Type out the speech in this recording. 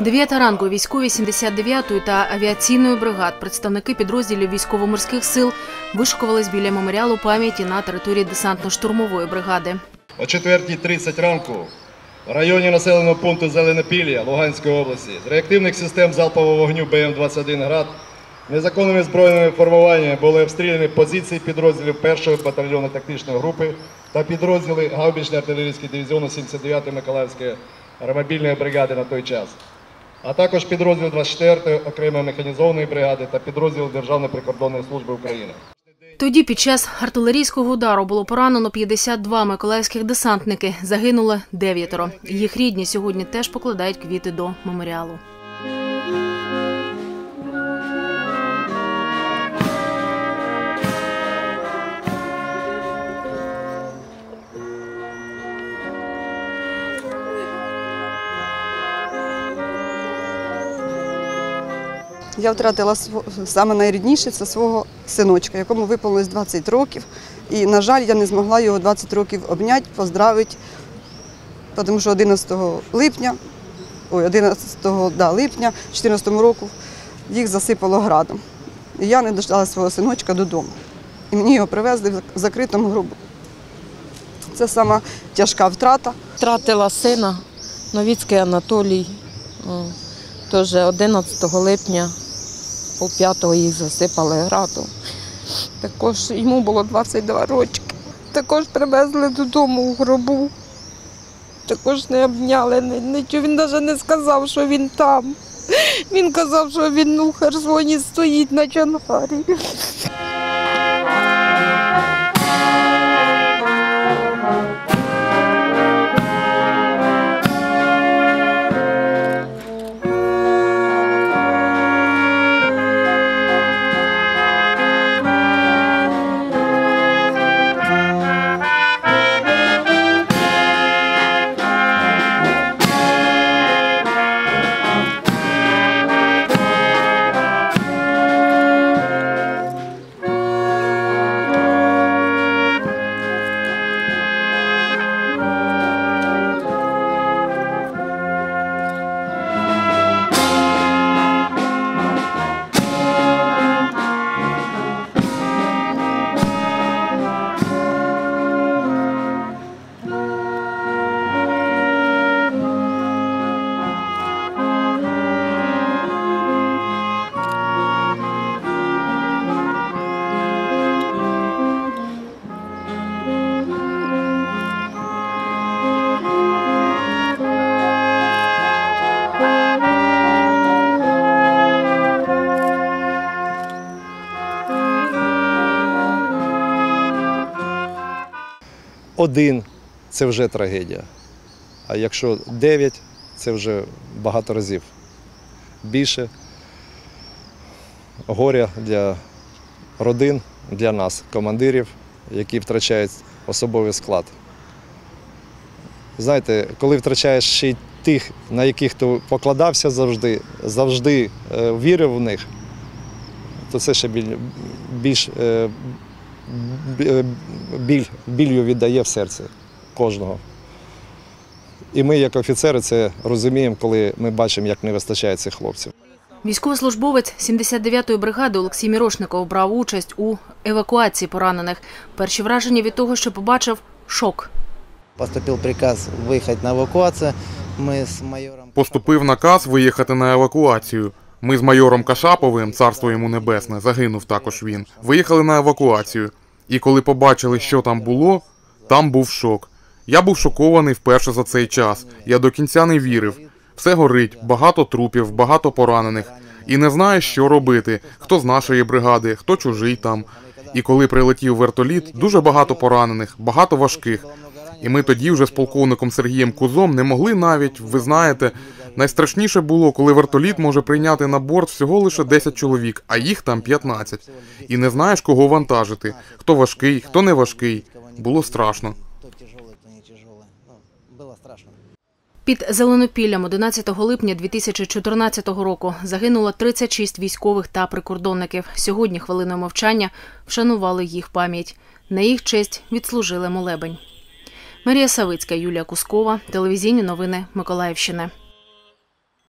Дев'ята ранку військові 79-ї та авіаційної бригад, представники підрозділів військово-морських сил вишикувались біля меморіалу пам'яті на території десантно-штурмової бригади. О 4.30 ранку в районі населеного пункту Зеленопілля Луганської області з реактивних систем залпового вогню БМ-21 «Град» незаконними збройними формуваннями були обстріляні позиції підрозділів 1-ї батальйону тактичної групи та підрозділи гаубічної артилерійської дивізіону 79-ї Миколаївської аеромобільної бригади на той час, а також підрозділ 24-ї окремої механізованої бригади та підрозділ Державної прикордонної служби України. Тоді під час артилерійського удару було поранено 52 миколаївських десантники. Загинули дев'ятеро. Їх рідні сьогодні теж покладають квіти до меморіалу. Я втратила саме найрідніше це свого синочка, якому виповнилось 20 років. І, на жаль, я не змогла його 20 років обняти, поздравити, тому що 11 липня, ой, 11 да, липня 2014 року їх засипало градом. І я не дождала свого синочка додому. І мені його привезли в закритому гробу. Це сама тяжка втрата. Втратила сина Новіцький Анатолій. Теж 11 липня, пол п'ятого їх засипали градом. Також йому було 22 роки. Також привезли додому у гробу. Також не обняли, нічого. Він навіть не сказав, що він там. Він казав, що він у Херсоні стоїть на Чангарі. Один це вже трагедія. А якщо дев'ять, це вже багато разів більше горя для родин, для нас, командирів, які втрачають особовий склад. Знаєте, коли втрачаєш ще й тих, на яких ти покладався завжди, завжди е, вірив в них, то це ще біль, більш е, біль, білью віддає в серце кожного. І ми, як офіцери, це розуміємо, коли ми бачимо, як не вистачає цих хлопців. Військовослужбовець 79-ї бригади Олексій Мірошников брав участь у евакуації поранених. Перші враження від того, що побачив шок. Поступил приказ выехать на эвакуацию. Мы с майором... Поступив наказ виїхати на евакуацію. Ми з майором Кашаповим, царство йому небесне, загинув також він. Виїхали на евакуацію. І коли побачили, що там було, там був шок. Я був шокований вперше за цей час. Я до кінця не вірив. Все горить, багато трупів, багато поранених. І не знаю, що робити. Хто з нашої бригади, хто чужий там. І коли прилетів вертоліт, дуже багато поранених, багато важких. І ми тоді вже з полковником Сергієм Кузом не могли навіть, ви знаєте, найстрашніше було, коли вертоліт може прийняти на борт всього лише 10 чоловік, а їх там 15. І не знаєш, кого вантажити, хто важкий, хто не важкий. Було страшно. Кто тяжелый, кто не тяжелый. Ну, было страшно. Під Зеленопіллям 11 липня 2014 року загинуло 36 військових та прикордонників. Сьогодні хвилиною мовчання вшанували їх пам'ять. На їх честь відслужили молебень. Марія Савицька, Юлія Кускова, телевізійні новини Миколаївщини.